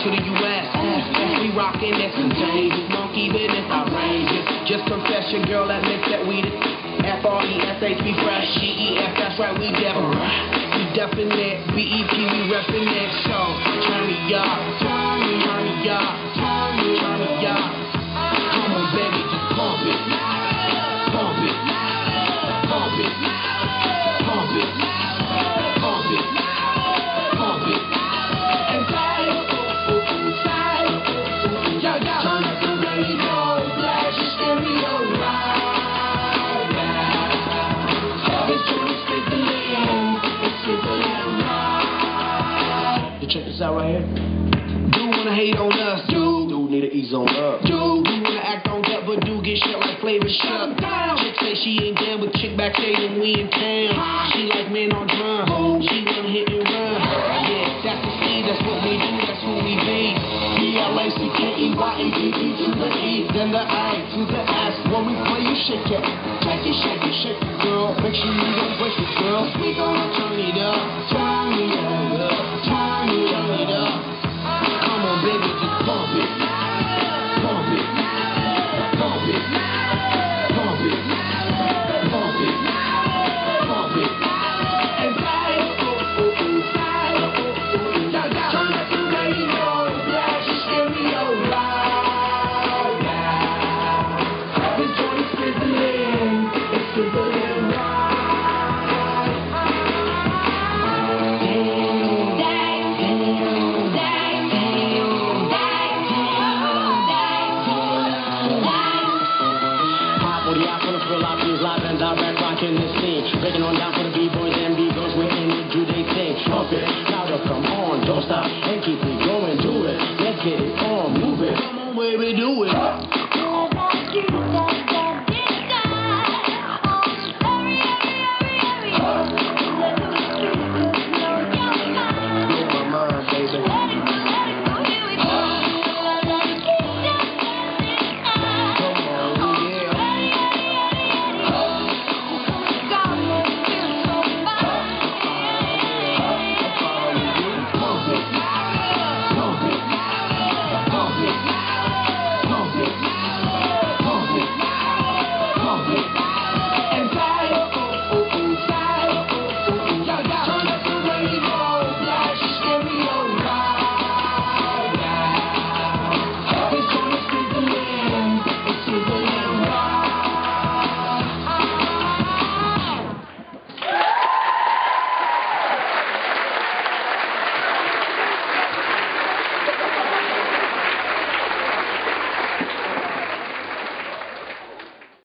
to the US. We rockin' that's contagious, monkey business outrageous. Just confess your girl admits that we the F-R-E-S-H, we fresh, G-E-F, that's right, we devil. We definite, B-E-P, we reppin' it, so turn me up, check this out right here. Do wanna hate on us, dude. Dude need to ease on up. Dude, do wanna act on gut, but do get shut like flavor shut. down. Chick say she ain't down with chick backstage when we in town. She like men on drum. She wanna hit and run. Yeah, that's the C, that's what we do, that's who we be. B-L-A-C-K-E-Y-A-D-E to the E, then the I to the S. When we play, you shake it. Shake it, shake it, shake it, girl. Make sure you don't break it, girl. We gonna turn it up, turn it up, rocking the scene. Breaking on down for the B-boys and B-girls, we're in it, do they thing. Pump it, louder, come on, don't stop, and keep it going, do it. Let's get it on, move it. Come on, baby, do it.